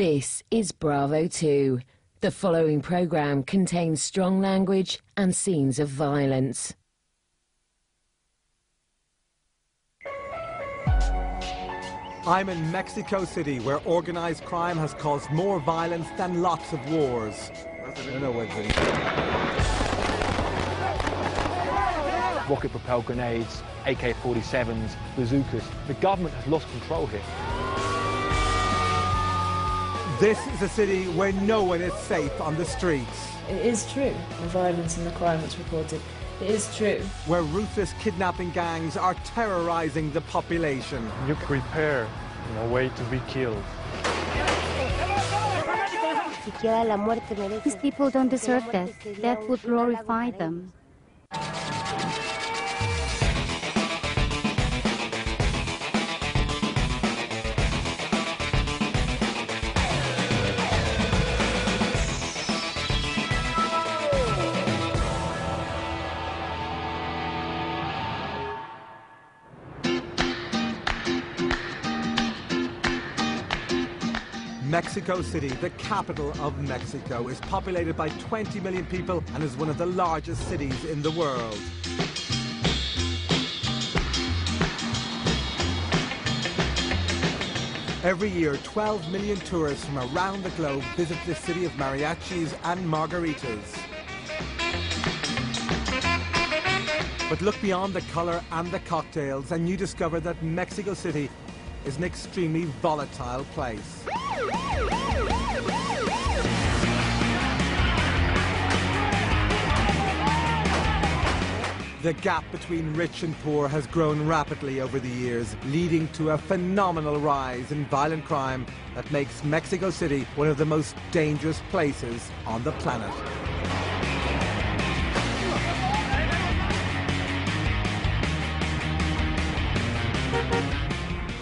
This is Bravo 2. The following programme contains strong language and scenes of violence. I'm in Mexico City, where organized crime has caused more violence than lots of wars. I don't know whether rocket propelled grenades, AK 47s, bazookas. The government has lost control here. This is a city where no one is safe on the streets. It is true, the violence and the crime that's reported. It is true. Where ruthless kidnapping gangs are terrorizing the population. You prepare in a way to be killed. These people don't deserve death. Death would glorify them. Mexico City, the capital of Mexico, is populated by 20 million people and is one of the largest cities in the world. Every year, 12 million tourists from around the globe visit the city of mariachis and margaritas. But look beyond the colour and the cocktails and you discover that Mexico City is an extremely volatile place. The gap between rich and poor has grown rapidly over the years, leading to a phenomenal rise in violent crime that makes Mexico City one of the most dangerous places on the planet.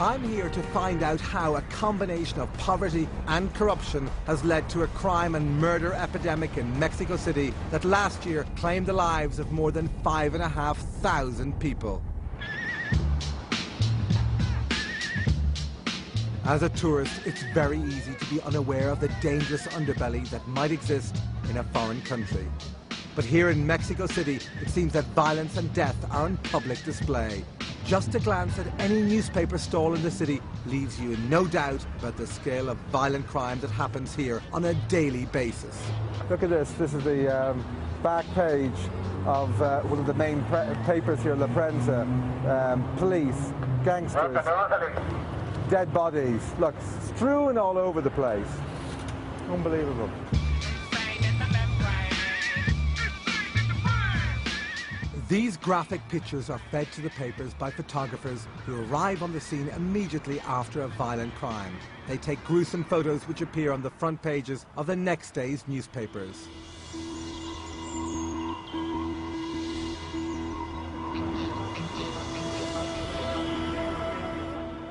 I'm here to find out how a combination of poverty and corruption has led to a crime and murder epidemic in Mexico City that last year claimed the lives of more than five and a half thousand people. As a tourist, it's very easy to be unaware of the dangerous underbelly that might exist in a foreign country. But here in Mexico City, it seems that violence and death are on public display. Just a glance at any newspaper stall in the city leaves you in no doubt about the scale of violent crime that happens here on a daily basis. Look at this. This is the um, back page of uh, one of the main papers here, La Prensa. Um, police, gangsters, dead bodies. Look, strewn all over the place. Unbelievable. These graphic pictures are fed to the papers by photographers who arrive on the scene immediately after a violent crime. They take gruesome photos which appear on the front pages of the next day's newspapers.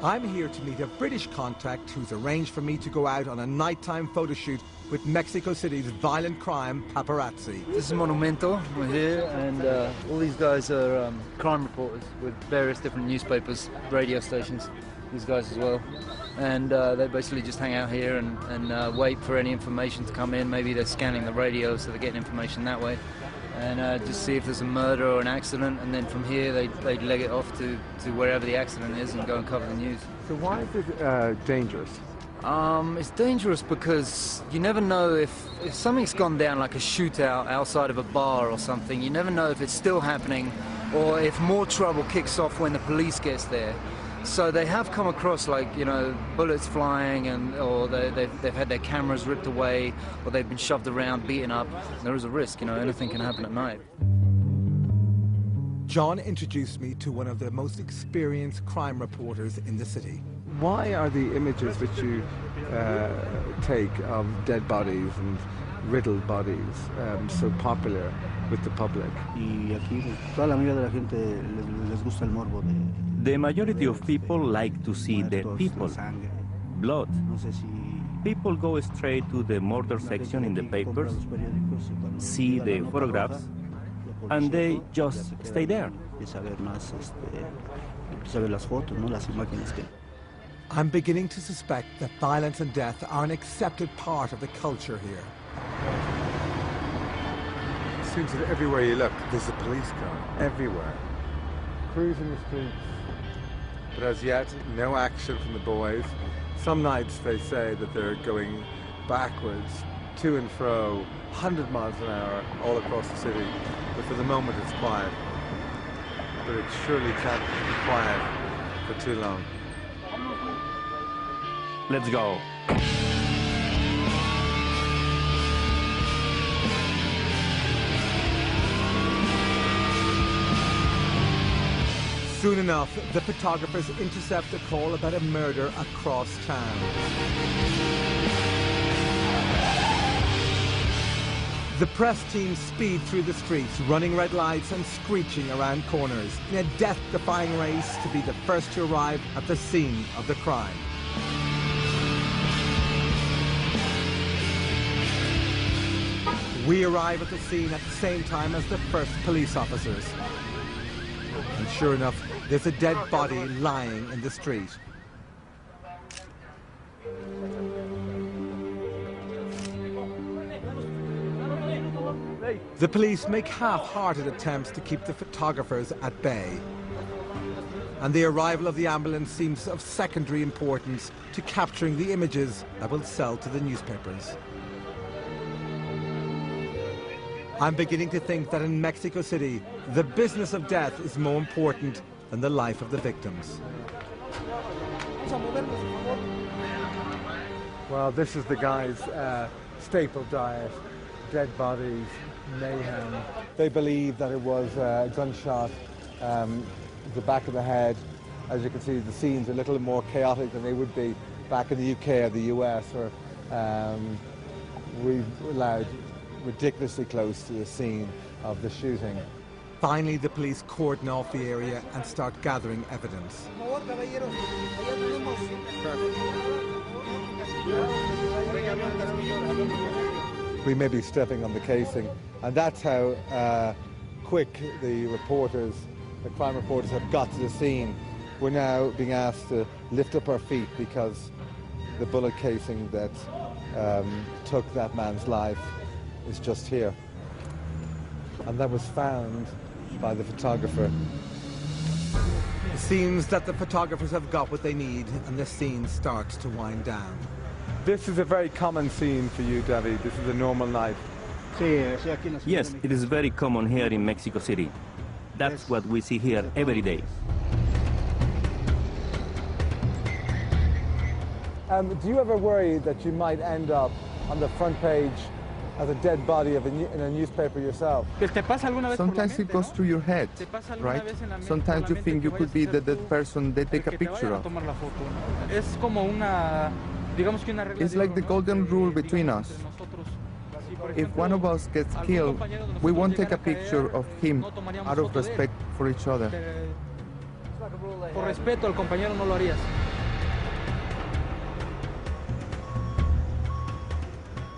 I'm here to meet a British contact who's arranged for me to go out on a nighttime photo shoot with Mexico City's violent crime paparazzi. This is Monumento. We're here, and uh, all these guys are um, crime reporters with various different newspapers, radio stations, these guys as well. And uh, they basically just hang out here and, and uh, wait for any information to come in. Maybe they're scanning the radio, so they're getting information that way and uh, just see if there's a murder or an accident, and then from here they they leg it off to, to wherever the accident is and go and cover the news. So why is it uh, dangerous? Um, it's dangerous because you never know if, if something's gone down, like a shootout outside of a bar or something. You never know if it's still happening, or if more trouble kicks off when the police gets there. So they have come across like, you know, bullets flying and or they, they've, they've had their cameras ripped away or they've been shoved around, beaten up. There is a risk, you know, anything can happen at night. John introduced me to one of the most experienced crime reporters in the city. Why are the images which you uh, take of dead bodies and riddled bodies um, so popular with the public? The majority of people like to see dead people, blood. People go straight to the murder section in the papers, see the photographs, and they just stay there. I'm beginning to suspect that violence and death are an accepted part of the culture here. It seems that everywhere you look, there's a police car. Everywhere. Cruising the streets. But as yet, no action from the boys. Some nights they say that they're going backwards, to and fro, 100 miles an hour, all across the city. But for the moment, it's quiet. But it surely can't be quiet for too long. Let's go. Soon enough, the photographers intercept a call about a murder across town. The press team speed through the streets, running red lights and screeching around corners, in a death-defying race to be the first to arrive at the scene of the crime. We arrive at the scene at the same time as the first police officers. And sure enough, there's a dead body lying in the street. The police make half-hearted attempts to keep the photographers at bay. And the arrival of the ambulance seems of secondary importance to capturing the images that will sell to the newspapers. I'm beginning to think that in Mexico City, the business of death is more important than the life of the victims. Well, this is the guy's uh, staple diet. Dead bodies, mayhem. They believe that it was uh, a gunshot, um, the back of the head. As you can see, the scene's a little more chaotic than they would be back in the UK or the US, where um, we allowed ridiculously close to the scene of the shooting. Finally, the police cordon off the area and start gathering evidence. We may be stepping on the casing, and that's how uh, quick the reporters, the crime reporters, have got to the scene. We're now being asked to lift up our feet because the bullet casing that um, took that man's life is just here. And that was found by the photographer. It seems that the photographers have got what they need and the scene starts to wind down. This is a very common scene for you, David. This is a normal night. Yes, it is very common here in Mexico City. That's what we see here every day. Um, do you ever worry that you might end up on the front page as a dead body of a in a newspaper yourself? Sometimes it goes through your head, right? Sometimes you think you could be the dead person they take a picture of. It's like the golden rule between us. If one of us gets killed, we won't take a picture of him out of respect for each other. Por respeto al compañero no lo harías.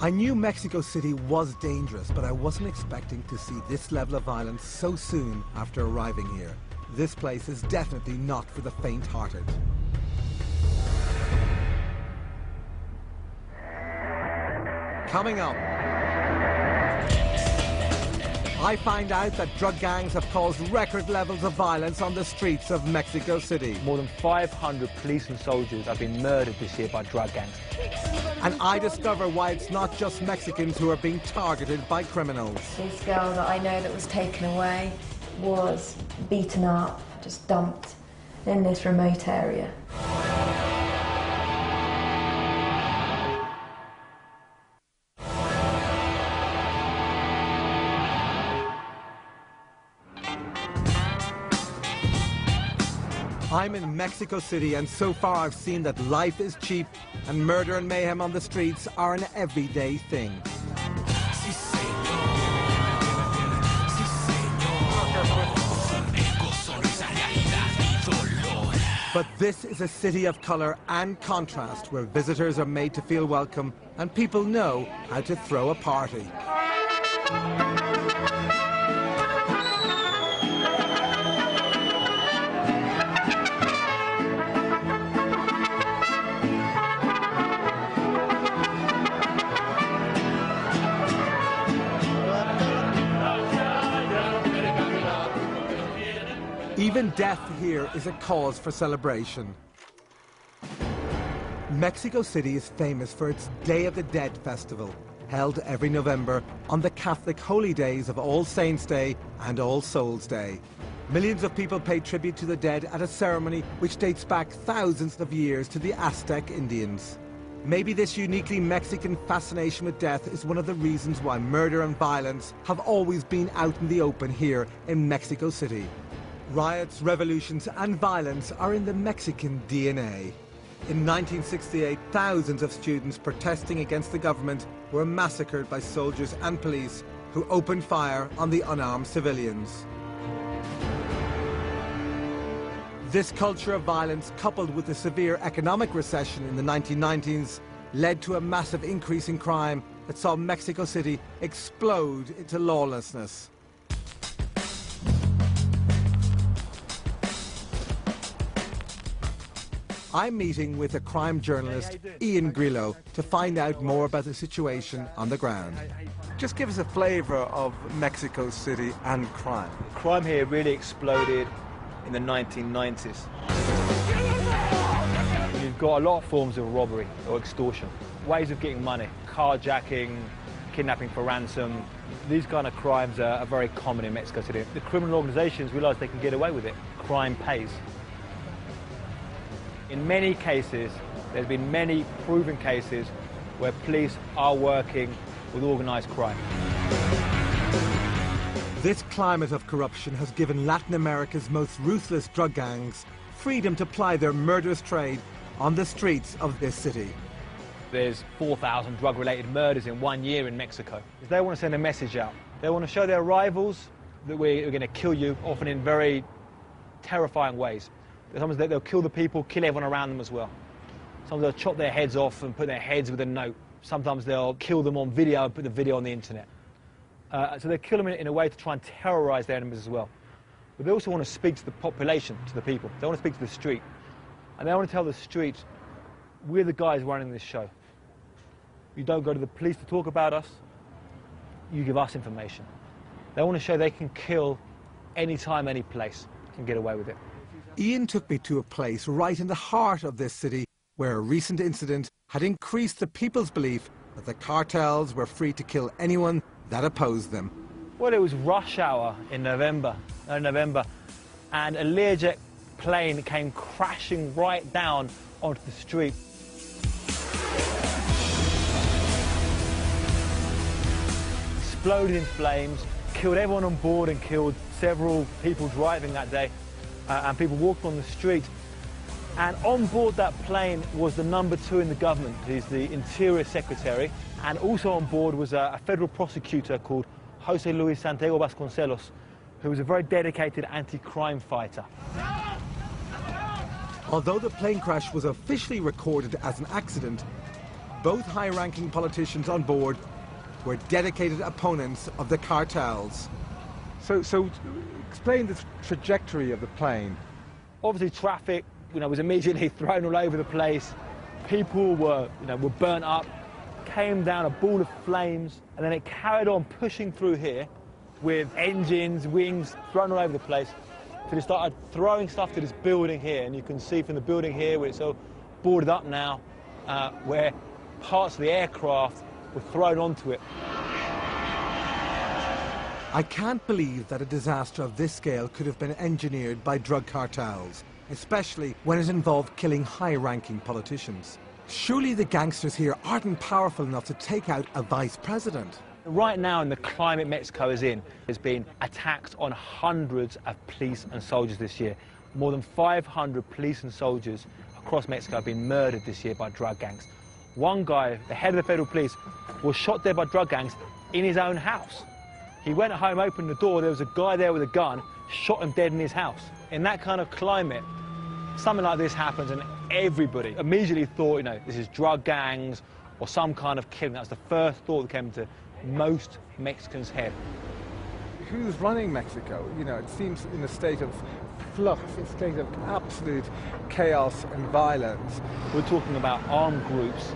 I knew Mexico City was dangerous, but I wasn't expecting to see this level of violence so soon after arriving here. This place is definitely not for the faint-hearted. Coming up, I find out that drug gangs have caused record levels of violence on the streets of Mexico City. More than 500 police and soldiers have been murdered this year by drug gangs. And I discover why it's not just Mexicans who are being targeted by criminals. This girl that I know that was taken away was beaten up, just dumped in this remote area. I'm in Mexico City, and so far I've seen that life is cheap and murder and mayhem on the streets are an everyday thing. But this is a city of colour and contrast where visitors are made to feel welcome and people know how to throw a party. Is a cause for celebration. Mexico City is famous for its Day of the Dead festival, held every November on the Catholic holy days of All Saints' Day and All Souls' Day. Millions of people pay tribute to the dead at a ceremony which dates back thousands of years to the Aztec Indians. Maybe this uniquely Mexican fascination with death is one of the reasons why murder and violence have always been out in the open here in Mexico City. Riots, revolutions and violence are in the Mexican DNA. In 1968, thousands of students protesting against the government were massacred by soldiers and police who opened fire on the unarmed civilians. This culture of violence, coupled with the severe economic recession in the 1990s, led to a massive increase in crime that saw Mexico City explode into lawlessness. I'm meeting with a crime journalist, Ioan Grillo, to find out more about the situation on the ground. Just give us a flavour of Mexico City and crime. Crime here really exploded in the 1990s. You've got a lot of forms of robbery or extortion, ways of getting money, carjacking, kidnapping for ransom. These kind of crimes are, are very common in Mexico City. The criminal organizations realize they can get away with it. Crime pays. In many cases, there's been many proven cases where police are working with organised crime. This climate of corruption has given Latin America's most ruthless drug gangs freedom to ply their murderous trade on the streets of this city. There's 4,000 drug-related murders in one year in Mexico. They want to send a message out. They want to show their rivals that we're going to kill you, often in very terrifying ways. Sometimes they'll kill the people, kill everyone around them as well. Sometimes they'll chop their heads off and put their heads with a note. Sometimes they'll kill them on video and put the video on the internet. Uh, so they kill them in, in, a way to try and terrorize their enemies as well. But they also want to speak to the population, to the people. They want to speak to the street. And they want to tell the street, we're the guys running this show. You don't go to the police to talk about us. You give us information. They want to show they can kill anytime, any place, and get away with it. Ioan took me to a place right in the heart of this city where a recent incident had increased the people's belief that the cartels were free to kill anyone that opposed them. Well, it was rush hour in November, uh, November, and a Learjet plane came crashing right down onto the street. Exploded in flames, killed everyone on board and killed several people driving that day uh, and people walking on the street. And on board that plane was the number two in the government. He's the Interior Secretary. And also on board was a, a federal prosecutor called Jose Luis Santiago Vasconcelos, who was a very dedicated anti-crime fighter. Although the plane crash was officially recorded as an accident, both high-ranking politicians on board were dedicated opponents of the cartels. So, so explain the trajectory of the plane. Obviously, traffic, you know, was immediately thrown all over the place. People were, you know, were burnt up, came down a ball of flames, and then it carried on pushing through here with engines, wings thrown all over the place. So they started throwing stuff to this building here, and you can see from the building here where it's all boarded up now, uh, where parts of the aircraft were thrown onto it. I can't believe that a disaster of this scale could have been engineered by drug cartels, especially when it involved killing high-ranking politicians. Surely the gangsters here aren't powerful enough to take out a vice president. Right now, in the climate Mexico is in, there's been attacks on hundreds of police and soldiers this year. More than 500 police and soldiers across Mexico have been murdered this year by drug gangs. One guy, the head of the federal police, was shot dead by drug gangs in his own house. He went home, opened the door, there was a guy there with a gun, shot him dead in his house. In that kind of climate, something like this happens and everybody immediately thought, you know, this is drug gangs or some kind of killing. That's the first thought that came into most Mexicans' head. Who's running Mexico? You know, it seems in a state of flux, a state of absolute chaos and violence. We're talking about armed groups,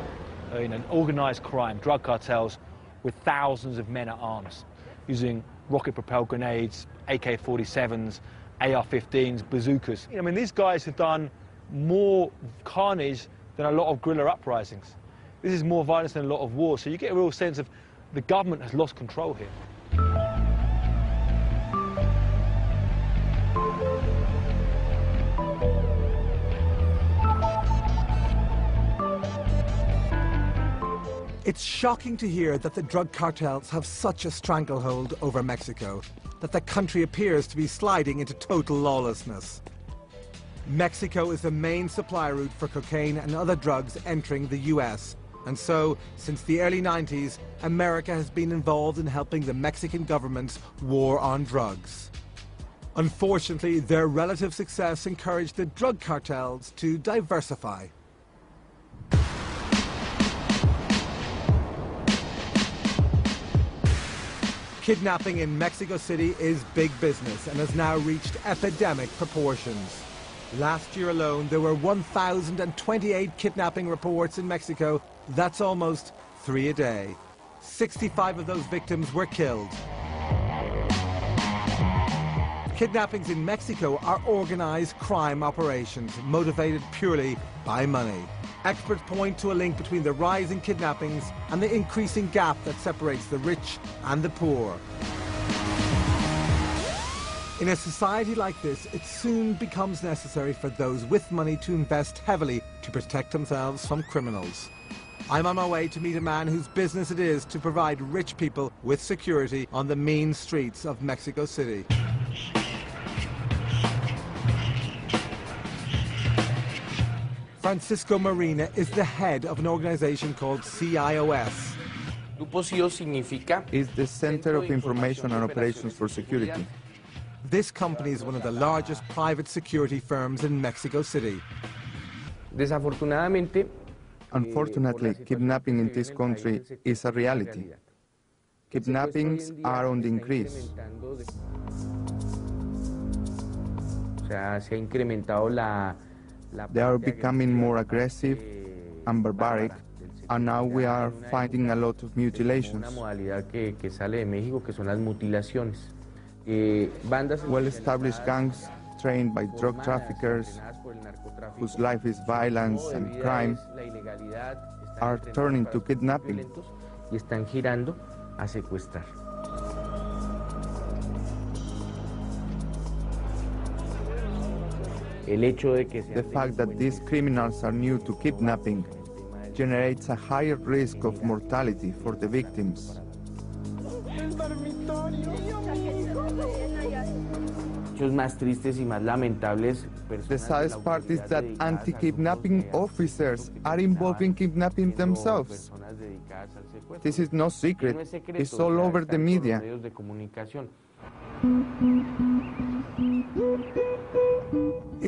uh, you know, organised crime, drug cartels, with thousands of men at arms using rocket-propelled grenades, AK-47s, AR-15s, bazookas. I mean, these guys have done more carnage than a lot of guerrilla uprisings. This is more violence than a lot of wars, so you get a real sense of the government has lost control here. It's shocking to hear that the drug cartels have such a stranglehold over Mexico that the country appears to be sliding into total lawlessness. Mexico is the main supply route for cocaine and other drugs entering the US. And so, since the early 90s, America has been involved in helping the Mexican government's war on drugs. Unfortunately, their relative success encouraged the drug cartels to diversify. Kidnapping in Mexico City is big business and has now reached epidemic proportions. Last year alone, there were 1,028 kidnapping reports in Mexico. That's almost three a day. 65 of those victims were killed. Kidnappings in Mexico are organized crime operations motivated purely by money. Experts point to a link between the rise in kidnappings and the increasing gap that separates the rich and the poor. In a society like this, it soon becomes necessary for those with money to invest heavily to protect themselves from criminals. I'm on my way to meet a man whose business it is to provide rich people with security on the mean streets of Mexico City. Francisco Marina is the head of an organization called CIOS. Is the Center of Information and Operations for Security. This company is one of the largest private security firms in Mexico City. Unfortunately, kidnapping in this country is a reality. Kidnappings are on the increase. They are becoming more aggressive and barbaric, and now we are finding a lot of mutilations. Well-established gangs trained by drug traffickers, whose life is violence and crime, are turning to kidnapping. The fact that these criminals are new to kidnapping generates a higher risk of mortality for the victims. The saddest part is that anti-kidnapping officers are involved in kidnapping themselves. This is no secret. It's all over the media.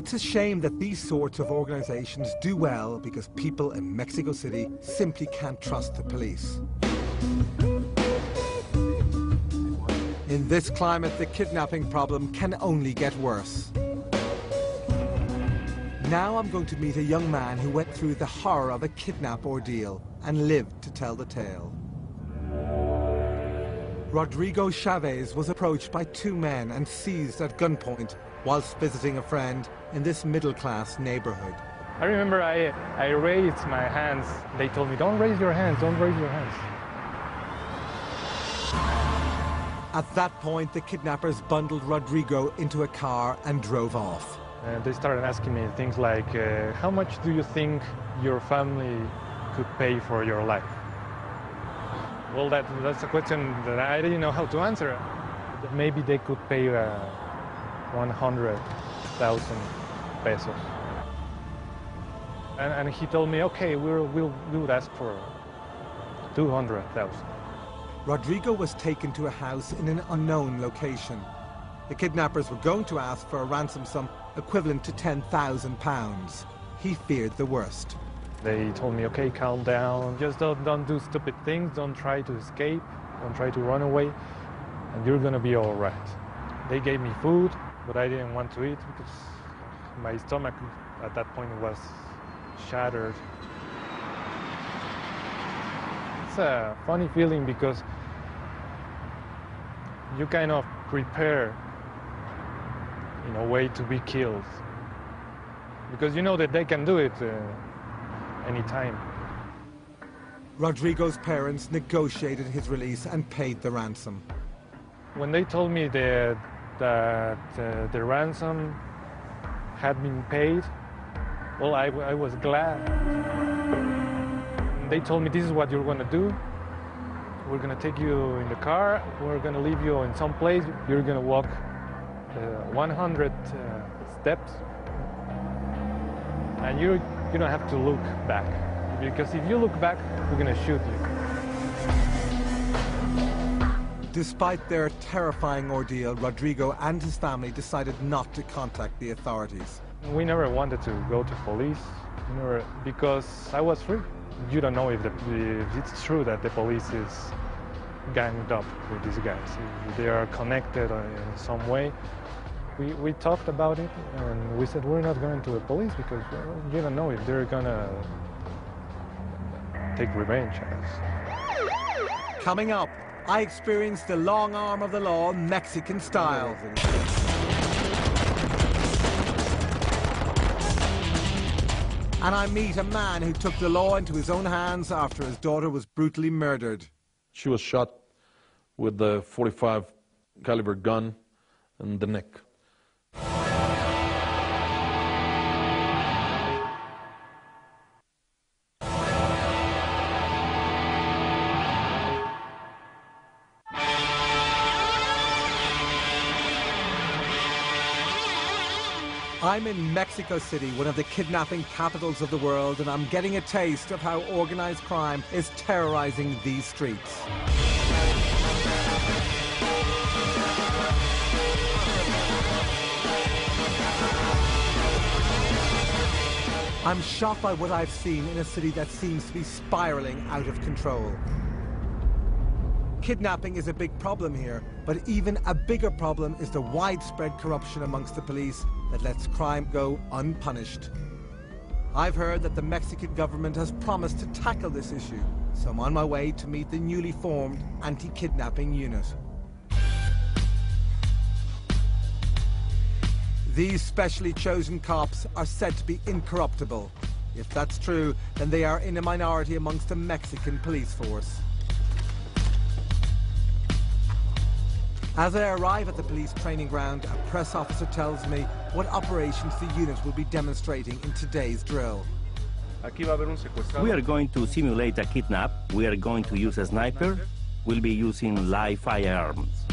It's a shame that these sorts of organizations do well because people in Mexico City simply can't trust the police. In this climate, the kidnapping problem can only get worse. Now I'm going to meet a young man who went through the horror of a kidnap ordeal and lived to tell the tale. Rodrigo Chavez was approached by two men and seized at gunpoint whilst visiting a friend in this middle-class neighborhood. I remember I, I raised my hands. They told me, don't raise your hands, don't raise your hands. At that point, the kidnappers bundled Rodrigo into a car and drove off. And they started asking me things like, uh, how much do you think your family could pay for your life? Well, that, that's a question that I didn't know how to answer. Maybe they could pay uh, 100,000 pesos. And, and, he told me, okay, we'll, we'll, we would ask for 200,000. Rodrigo was taken to a house in an unknown location. The kidnappers were going to ask for a ransom sum equivalent to 10,000 pounds. He feared the worst. They told me, okay, calm down, just don't, don't do stupid things, don't try to escape, don't try to run away, and you're gonna be all right. They gave me food, but I didn't want to eat because my stomach at that point was shattered. It's a funny feeling because you kind of prepare in a way to be killed. Because you know that they can do it uh, anytime. Rodrigo's parents negotiated his release and paid the ransom. When they told me that, that uh, the ransom had been paid, well, I, I was glad. They told me this is what you're going to do. We're going to take you in the car. We're going to leave you in some place. You're going to walk uh, 100 uh, steps. And you, you don't have to look back. Because if you look back, we're going to shoot you. Despite their terrifying ordeal, Rodrigo and his family decided not to contact the authorities. We never wanted to go to police, never, because I was free. You don't know if, the, if it's true that the police is ganged up with these guys. If they are connected in some way. We, we talked about it and we said we're not going to the police because well, you don't know if they're gonna take revenge on us. Coming up, I experienced the long arm of the law Mexican style. And I meet a man who took the law into his own hands after his daughter was brutally murdered. She was shot with the 45 caliber gun in the neck. I'm in Mexico City, one of the kidnapping capitals of the world, and I'm getting a taste of how organized crime is terrorizing these streets. I'm shocked by what I've seen in a city that seems to be spiraling out of control. Kidnapping is a big problem here, but even a bigger problem is the widespread corruption amongst the police that lets crime go unpunished. I've heard that the Mexican government has promised to tackle this issue, so I'm on my way to meet the newly formed anti-kidnapping unit. These specially chosen cops are said to be incorruptible. If that's true, then they are in a minority amongst the Mexican police force. As I arrive at the police training ground, a press officer tells me what operations the unit will be demonstrating in today's drill. We are going to simulate a kidnap. We are going to use a sniper. We'll be using live firearms.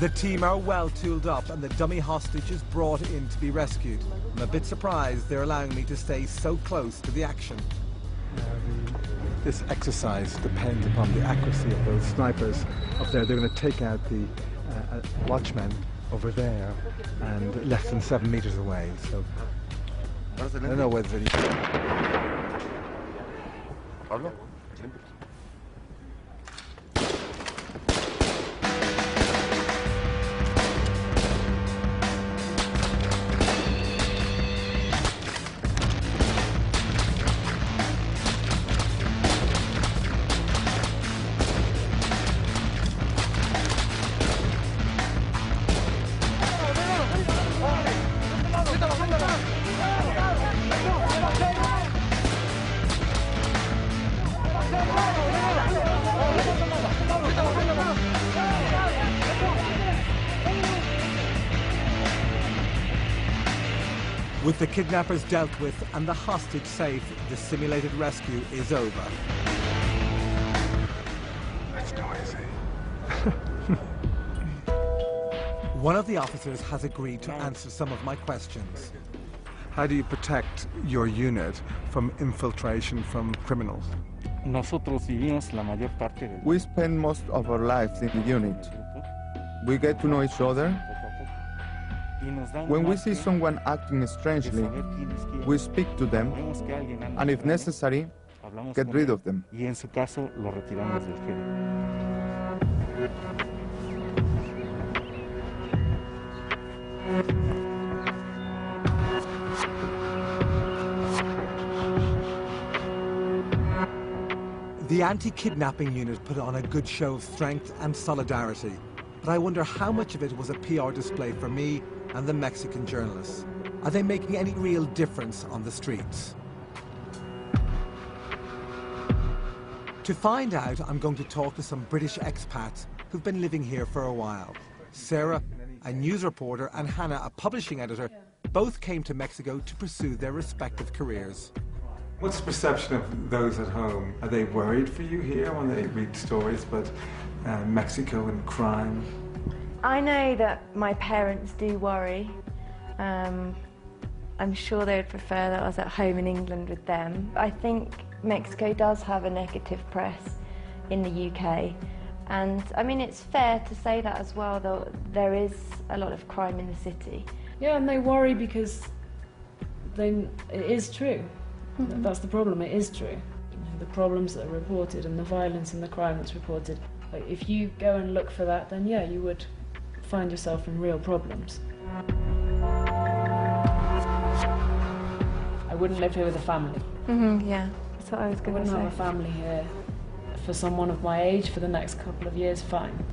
The team are well tooled up and the dummy hostage is brought in to be rescued. I'm a bit surprised they're allowing me to stay so close to the action. This exercise depends upon the accuracy of those snipers up there. They're going to take out the uh, watchmen over there and less than seven meters away. So I don't know whether. Pablo? With the kidnappers dealt with and the hostage safe, the simulated rescue is over. That's noisy. One of the officers has agreed to answer some of my questions. How do you protect your unit from infiltration from criminals? We spend most of our lives in the unit. We get to know each other. When we see someone acting strangely, we speak to them, and if necessary, get rid of them. Y en su caso, lo retiramos del The anti-kidnapping unit put on a good show of strength and solidarity. but I wonder how much of it was a PR display for me and the Mexican journalists. Are they making any real difference on the streets? To find out, I'm going to talk to some British expats who've been living here for a while. Sarah, a news reporter, and Hannah, a publishing editor, both came to Mexico to pursue their respective careers. What's the perception of those at home? Are they worried for you here when they read stories about uh, Mexico and crime? I know that my parents do worry. Um, I'm sure they would prefer that I was at home in England with them. I think Mexico does have a negative press in the UK. And I mean, it's fair to say that as well, though there is a lot of crime in the city. Yeah, and they worry because they, it is true. Mhm. That's the problem, it is true. The problems that are reported and the violence and the crime that's reported. Like, if you go and look for that, then yeah, you would find yourself in real problems. I wouldn't live here with a family. Mm-hmm, yeah, that's what I was going to say. I wouldn't have a family here for someone of my age for the next couple of years, fine,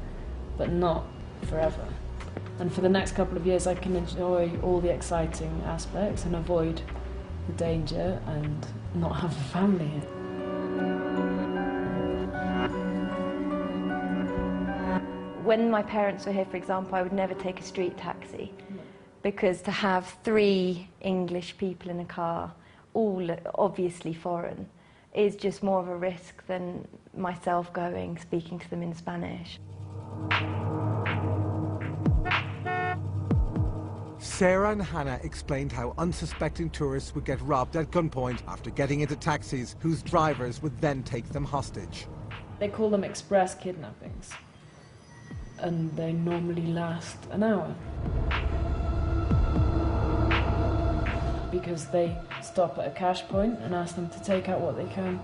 but not forever. And for the next couple of years, I can enjoy all the exciting aspects and avoid the danger and not have a family here. When my parents were here, for example, I would never take a street taxi because to have three English people in a car, all obviously foreign, is just more of a risk than myself going, speaking to them in Spanish. Sarah and Hannah explained how unsuspecting tourists would get robbed at gunpoint after getting into taxis whose drivers would then take them hostage. They call them express kidnappings, and they normally last an hour. Because they stop at a cash point and ask them to take out what they can,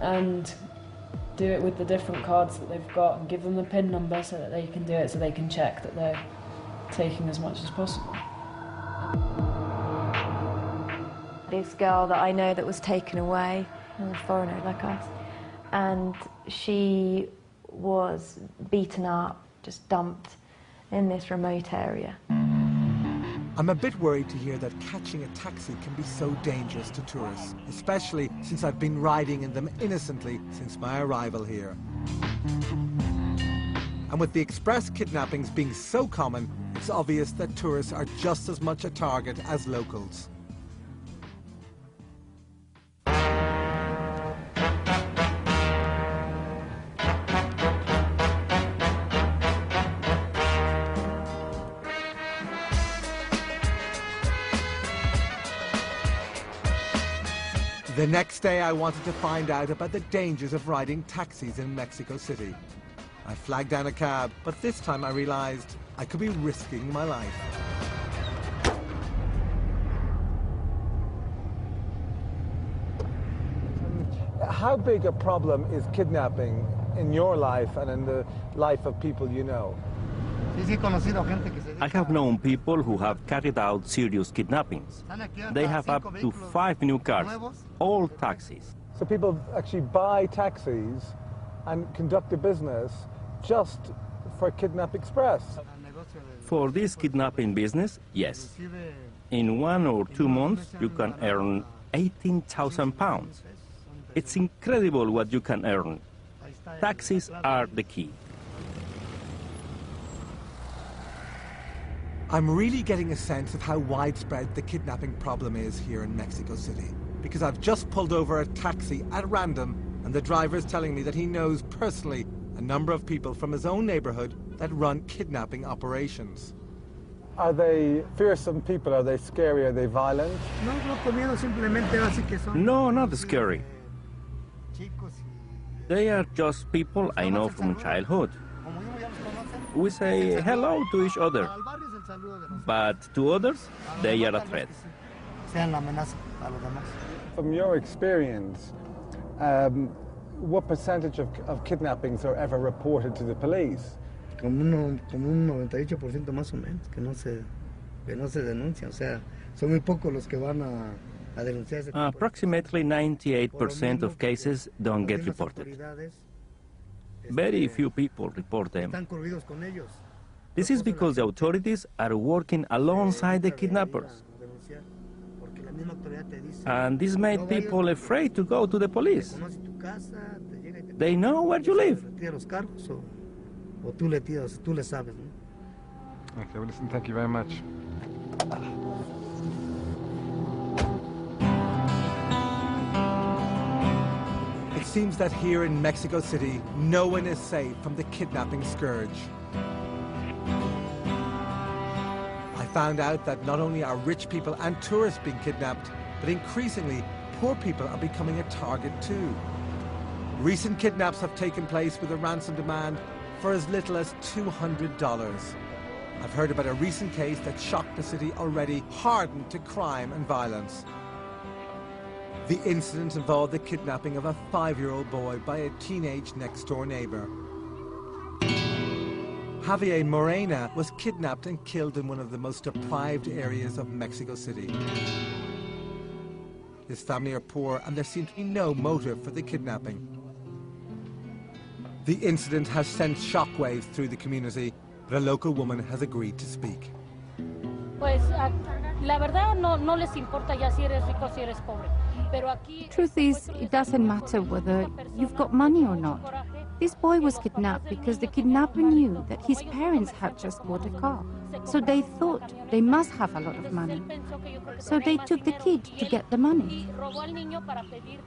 and do it with the different cards that they've got, and give them the PIN number so that they can do it, so they can check that they're taking as much as possible. This girl that I know that was taken away, a foreigner like us, and she was beaten up, just dumped in this remote area. I'm a bit worried to hear that catching a taxi can be so dangerous to tourists, especially since I've been riding in them innocently since my arrival here. And with the express kidnappings being so common, it's obvious that tourists are just as much a target as locals. The next day, I wanted to find out about the dangers of riding taxis in Mexico City. I flagged down a cab, but this time I realized I could be risking my life. How big a problem is kidnapping in your life and in the life of people you know? I have known people who have carried out serious kidnappings. They have up to five new cars, all taxis. So people actually buy taxis and conduct a business just for Kidnap Express. For this kidnapping business, yes. In one or two months, you can earn 18,000 pounds. It's incredible what you can earn. Taxis are the key. I'm really getting a sense of how widespread the kidnapping problem is here in Mexico City. Because I've just pulled over a taxi at random, and the driver is telling me that he knows personally a number of people from his own neighborhood that run kidnapping operations. Are they fearsome people? Are they scary? Are they violent? No, not scary. They are just people I know from childhood. We say hello to each other, but to others, they are a threat. From your experience, um, what percentage of, of kidnappings are ever reported to the police? como, uno, como un 98% más o menos que no se que no se denuncia, o sea, son muy pocos los que van a, a denunciar Approximately 98% of cases don't get reported. Very few people report them. Están corridos con ellos. This is because the authorities are working alongside the kidnappers. Denunciar, porque la misma autoridad te dice, And this made people afraid to go to the police. conoce tu casa, te llega y te They know where you live. tira los cargos o, o tú le tiras, tú le sabes, ¿no? Okay, well, listen, thank you very much. Seems that here in Mexico City, no one is safe from the kidnapping scourge. I found out that not only are rich people and tourists being kidnapped, but increasingly, poor people are becoming a target too. Recent kidnaps have taken place with a ransom demand for as little as $200. I've heard about a recent case that shocked the city already hardened to crime and violence. The incident involved the kidnapping of a five-year-old boy by a teenage next-door neighbor. Javier Morena was kidnapped and killed in one of the most deprived areas of Mexico City. His family are poor and there seems to be no motive for the kidnapping. The incident has sent shockwaves through the community, but a local woman has agreed to speak. Pues la verdad no, no les importa ya si eres rico si eres pobre. Pero aquí Truth is, it doesn't matter whether you've got money or not. This boy was kidnapped because the kidnapper knew that his parents had just bought a car. So they thought they must have a lot of money. So they took the kid to get the money. robó al niño para pedir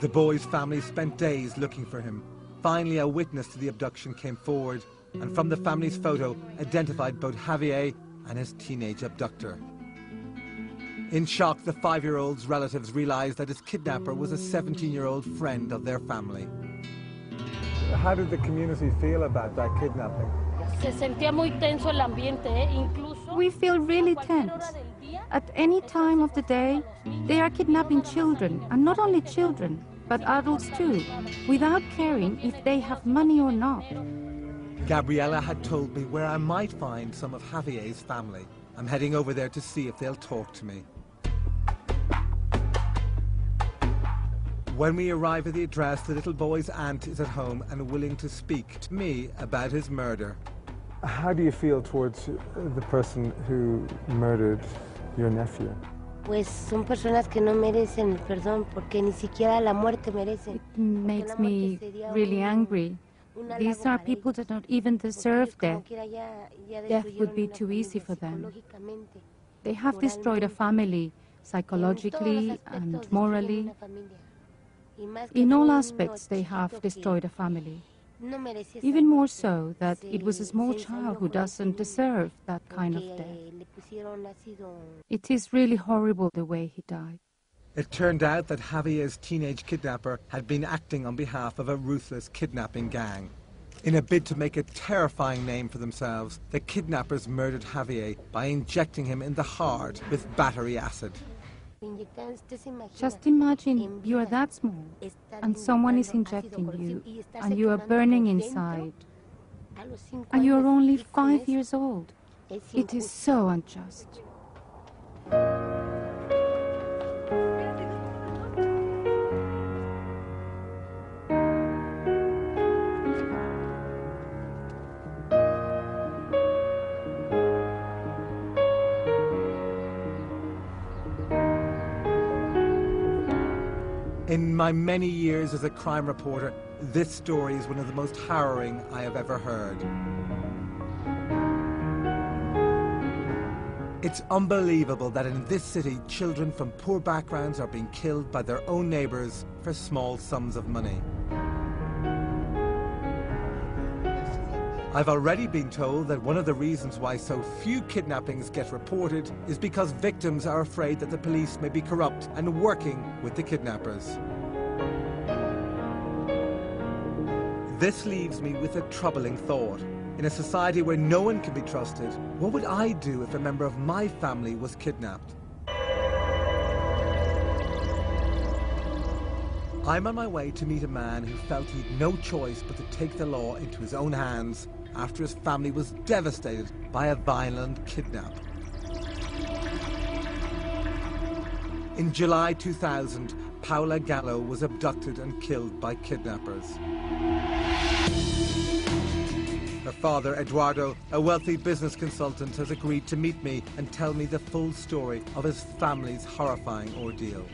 The boy's family spent days looking for him. Finally, a witness to the abduction came forward, and from the family's photo, identified both Javier and his teenage abductor. In shock, the five-year-old's relatives realized that his kidnapper was a 17-year-old friend of their family. How did the community feel about that kidnapping? se sentía muy tenso el ambiente, ¿eh? incluso We feel really tense. At any time of the day, they are kidnapping children, and not only children, but adults too, without caring if they have money or not. Gabriella had told me where I might find some of Javier's family. I'm heading over there to see if they'll talk to me. When we arrive at the address, the little boy's aunt is at home and willing to speak to me about his murder. How do you feel towards uh, the person who murdered your nephew? Pues son personas que no merecen el perdón porque ni siquiera la muerte merecen. makes me really angry. These are people that don't even deserve death. Death would be too easy for them. They have destroyed a family psychologically and morally. In all aspects, they have destroyed a family. Even more so that it was a small child who doesn't deserve that kind of death. It is really horrible the way he died. It turned out that Javier's teenage kidnapper had been acting on behalf of a ruthless kidnapping gang. In a bid to make a terrifying name for themselves, the kidnappers murdered Javier by injecting him in the heart with battery acid. Just imagine you are that small and someone is injecting you and you are burning inside and you are only five years old. It is so unjust. In my many years as a crime reporter, this story is one of the most harrowing I have ever heard. It's unbelievable that in this city, children from poor backgrounds are being killed by their own neighbours for small sums of money. I've already been told that one of the reasons why so few kidnappings get reported is because victims are afraid that the police may be corrupt and working with the kidnappers. This leaves me with a troubling thought. In a society where no one can be trusted, what would I do if a member of my family was kidnapped? I'm on my way to meet a man who felt he'd no choice but to take the law into his own hands after his family was devastated by a violent kidnap. In July 2000, Paula Gallo was abducted and killed by kidnappers. Her father, Eduardo, a wealthy business consultant, has agreed to meet me and tell me the full story of his family's horrifying ordeal.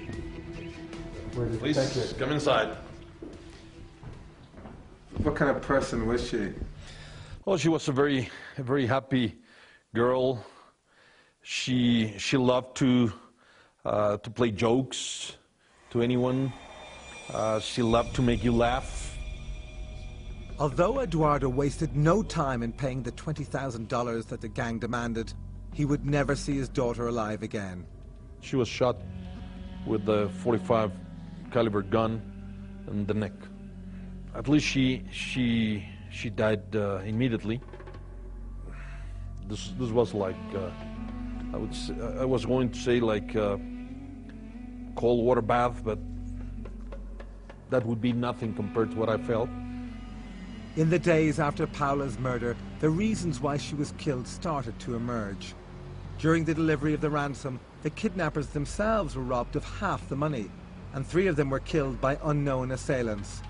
Please come inside. What kind of person was she? Well, she was a very, a very happy girl. She she loved to uh, to play jokes to anyone. Uh, she loved to make you laugh. Although Eduardo wasted no time in paying the $20,000 that the gang demanded, he would never see his daughter alive again. She was shot with the 45 caliber gun in the neck. At least she she she died uh, immediately. This this was like uh, I would say, I was going to say like uh, cold water bath, but that would be nothing compared to what I felt. In the days after Paula's murder, the reasons why she was killed started to emerge. During the delivery of the ransom, the kidnappers themselves were robbed of half the money, and three of them were killed by unknown assailants.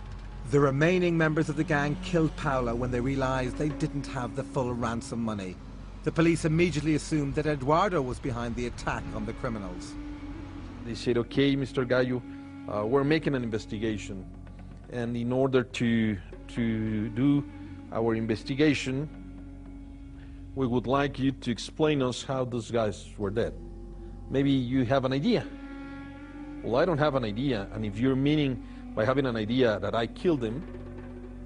The remaining members of the gang killed Paula when they realized they didn't have the full ransom money. The police immediately assumed that Eduardo was behind the attack on the criminals. They said, okay, Mr. Gallo, uh, we're making an investigation. And in order to, to do our investigation, we would like you to explain us how those guys were dead. Maybe you have an idea. Well, I don't have an idea, and if you're meaning by having an idea that I killed him,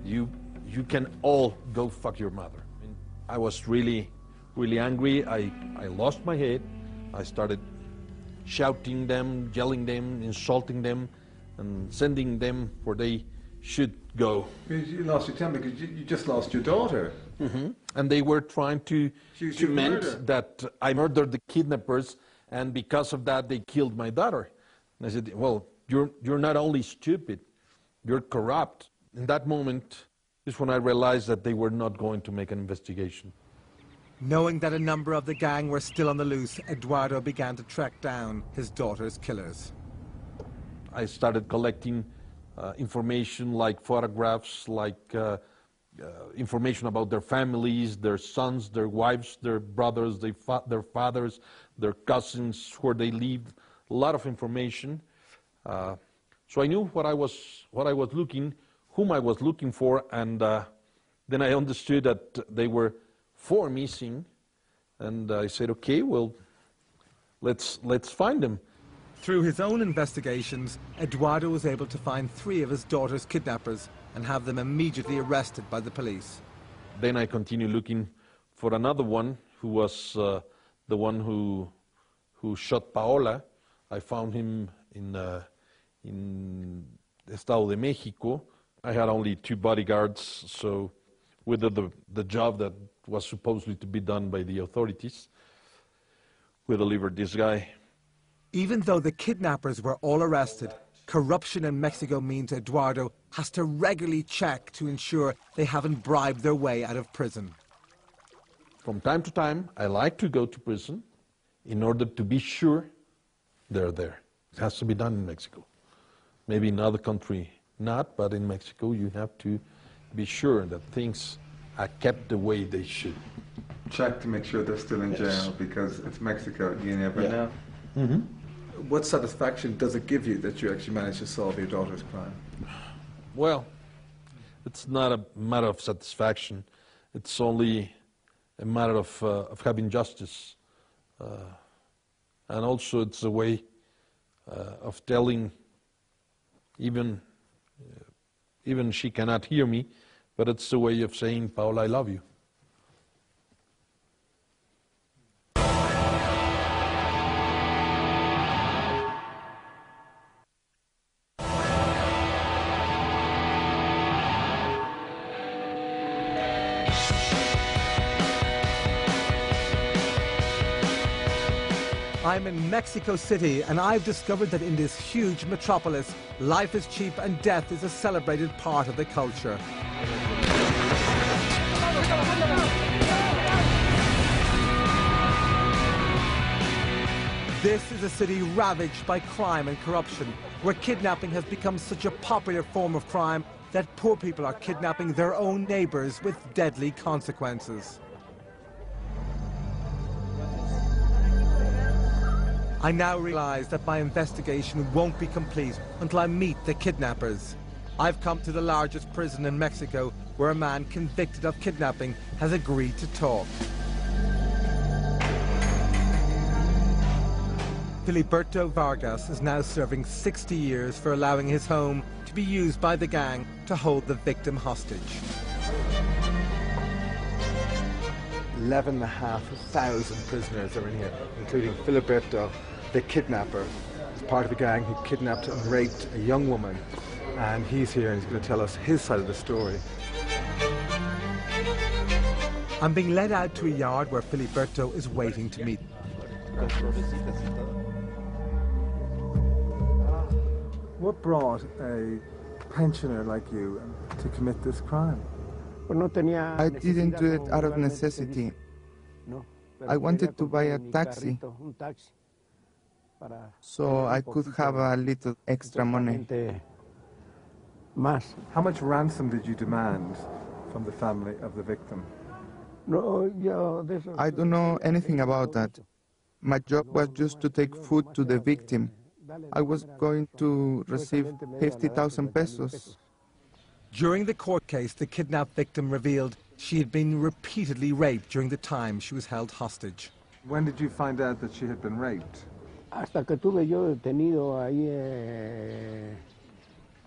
you, you can all go fuck your mother. I, was really, really angry. I, I lost my head. I started shouting them, yelling them, insulting them, and sending them where they should go. You lost your temper because you, just lost your daughter. Mm-hmm. And they were trying to cement that I murdered the kidnappers, and because of that, they killed my daughter. And I said, well, you're, you're not only stupid, you're corrupt. In that moment is when I realized that they were not going to make an investigation. Knowing that a number of the gang were still on the loose, Eduardo began to track down his daughter's killers. I started collecting uh, information like photographs, like uh, uh, information about their families, their sons, their wives, their brothers, their, fa their fathers, their cousins, where they lived, a lot of information. Uh, so I knew what I was, what I was looking, whom I was looking for, and uh, then I understood that they were four missing, and I said, okay, well, let's, let's find them. Through his own investigations, Eduardo was able to find three of his daughter's kidnappers and have them immediately arrested by the police. Then I continued looking for another one who was uh, the one who, who shot Paola. I found him in, uh, in Estado de Mexico. I had only two bodyguards, so did the, the job that was supposedly to be done by the authorities. We delivered this guy. Even though the kidnappers were all arrested, corruption in Mexico means Eduardo has to regularly check to ensure they haven't bribed their way out of prison. From time to time, I like to go to prison in order to be sure they're there. It has to be done in Mexico. Maybe in other country not, but in Mexico you have to be sure that things are kept the way they should. Check to make sure they're still in yes. jail because it's Mexico. You never yeah. know. Mm-hmm. What satisfaction does it give you that you actually managed to solve your daughter's crime? Well, it's not a matter of satisfaction. It's only a matter of, uh, of having justice. Uh, and also, it's a way uh, of telling, even, uh, even she cannot hear me, but it's the way of saying, Paul, I love you. I'm in Mexico City, and I've discovered that in this huge metropolis, life is cheap and death is a celebrated part of the culture. This is a city ravaged by crime and corruption, where kidnapping has become such a popular form of crime that poor people are kidnapping their own neighbors with deadly consequences. I now realize that my investigation won't be complete until I meet the kidnappers. I've come to the largest prison in Mexico where a man convicted of kidnapping has agreed to talk. Filiberto Vargas is now serving 60 years for allowing his home to be used by the gang to hold the victim hostage. 11,500 prisoners are in here, including Filiberto, the kidnapper. Part of a gang who kidnapped and raped a young woman. And he's here and he's going to tell us his side of the story. I'm being led out to a yard where Filiberto is waiting to meet. Me. What brought a pensioner like you to commit this crime? I didn't do it out of necessity. I wanted to buy a taxi so I could have a little extra money. How much ransom did you demand from the family of the victim? I don't know anything about that. My job was just to take food to the victim. I was going to receive 50,000 pesos. During the court case, the kidnapped victim revealed she had been repeatedly raped during the time she was held hostage. When did you find out that she had been raped? Hasta que tuve yo detenido ahí. Eh,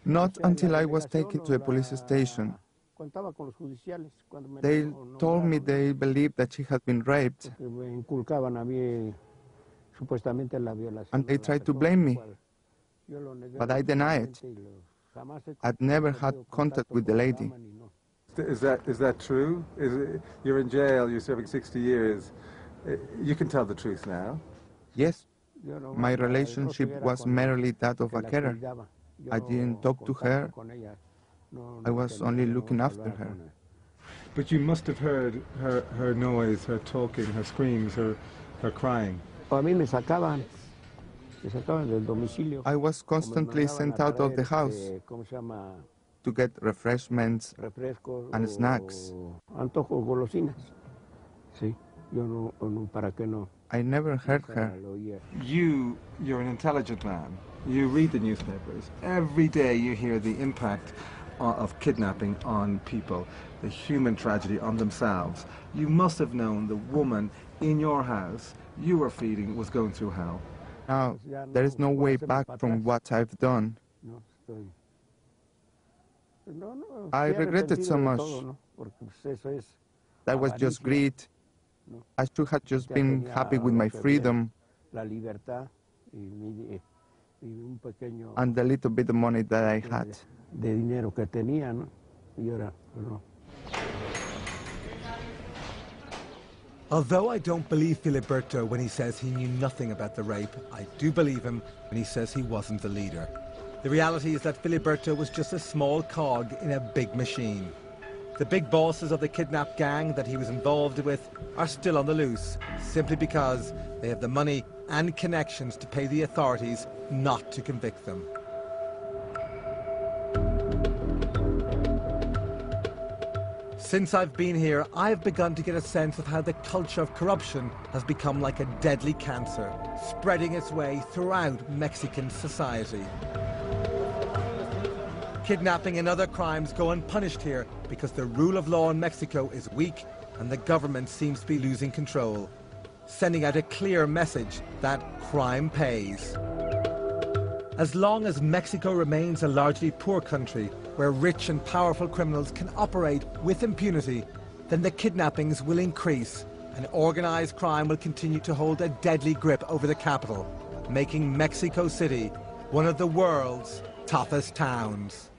Eh, Not until I was taken to a police station. They told me they believed that she had been raped. And they tried to blame me. But I deny it. I'd never had contact with the lady. Is that, is that true? Is it, you're in jail, you're serving 60 years. Uh, you can tell the truth now. Yes. My relationship was merely that of a carer. I didn't talk to her. I was only looking after her. But you must have heard her, her noise, her talking, her screams, her, her crying. I was constantly sent out of the house to get refreshments and snacks. I never heard her. You, you're an intelligent man. You read the newspapers. Every day you hear the impact uh, of kidnapping on people, the human tragedy on themselves. You must have known the woman in your house you were feeding was going through hell. Now, there is no way back from what I've done. I regret it so much. That was just greed. I should have just been happy with my freedom and the little bit of money that I had. Although I don't believe Filiberto when he says he knew nothing about the rape, I do believe him when he says he wasn't the leader. The reality is that Filiberto was just a small cog in a big machine. The big bosses of the kidnapped gang that he was involved with are still on the loose, simply because they have the money and connections to pay the authorities not to convict them. Since I've been here, I've begun to get a sense of how the culture of corruption has become like a deadly cancer, spreading its way throughout Mexican society. Kidnapping and other crimes go unpunished here because the rule of law in Mexico is weak and the government seems to be losing control, sending out a clear message that crime pays. As long as Mexico remains a largely poor country, where rich and powerful criminals can operate with impunity, then the kidnappings will increase and organized crime will continue to hold a deadly grip over the capital, making Mexico City one of the world's toughest towns.